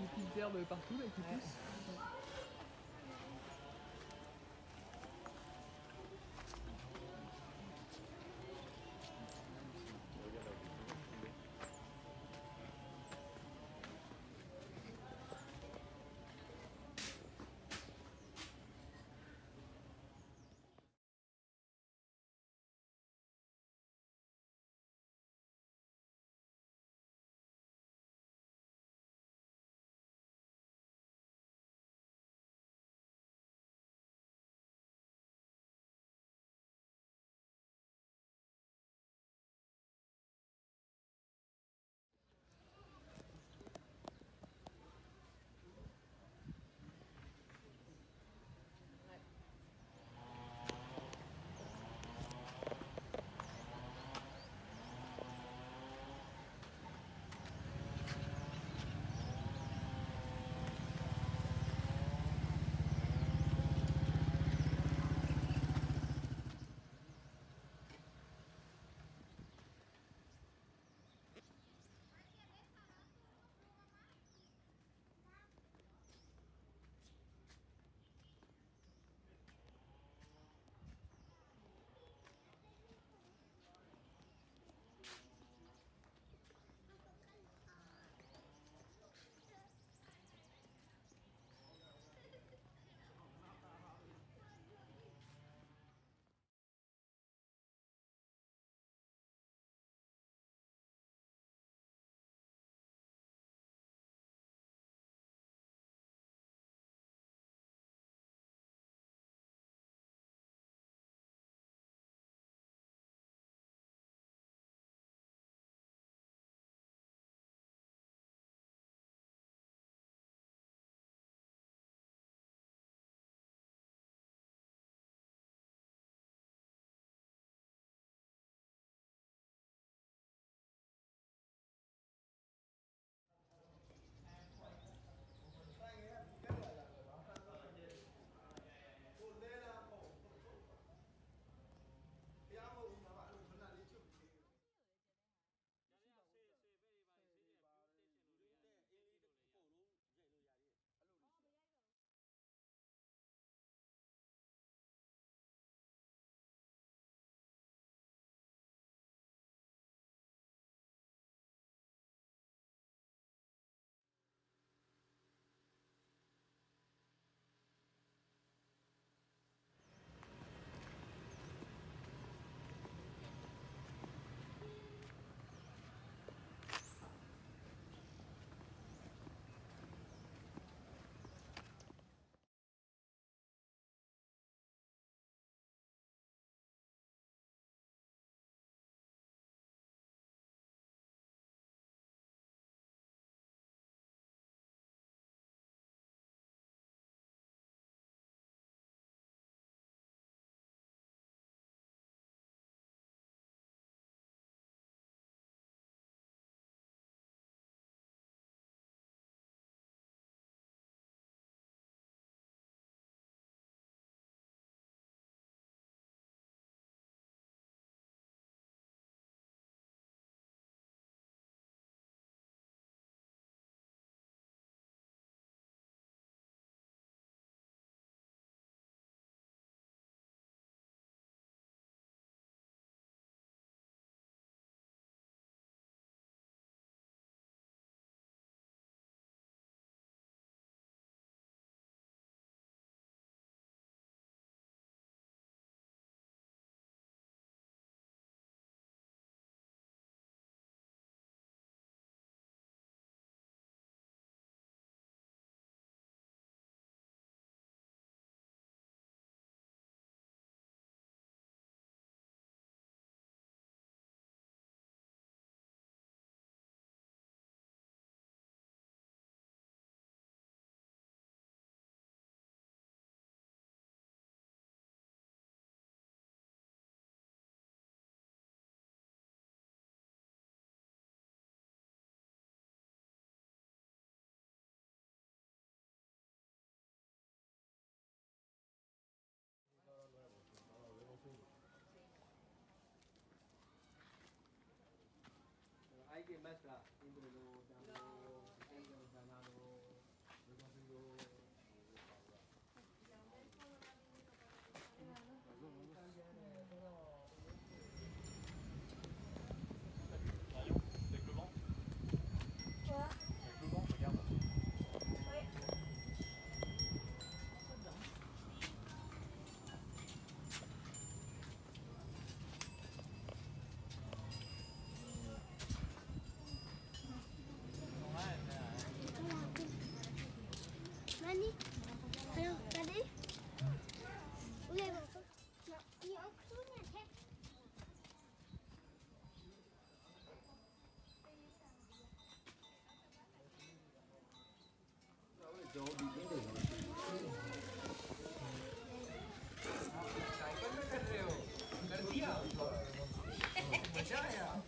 avec herbes partout là, qui Ouais. atrás, entre los Yeah.